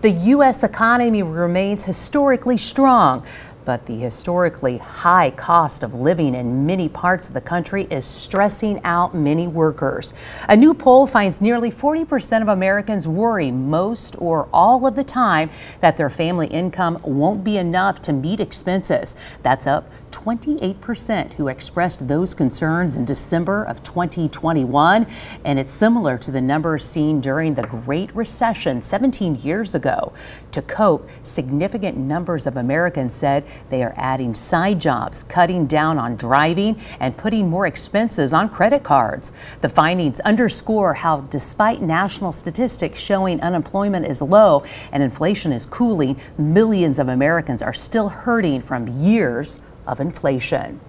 The U.S. economy remains historically strong, but the historically high cost of living in many parts of the country is stressing out many workers. A new poll finds nearly 40% of Americans worry most or all of the time that their family income won't be enough to meet expenses. That's up 28% who expressed those concerns in December of 2021, and it's similar to the numbers seen during the Great Recession 17 years ago. To cope, significant numbers of Americans said they are adding side jobs, cutting down on driving, and putting more expenses on credit cards. The findings underscore how, despite national statistics showing unemployment is low and inflation is cooling, millions of Americans are still hurting from years of inflation.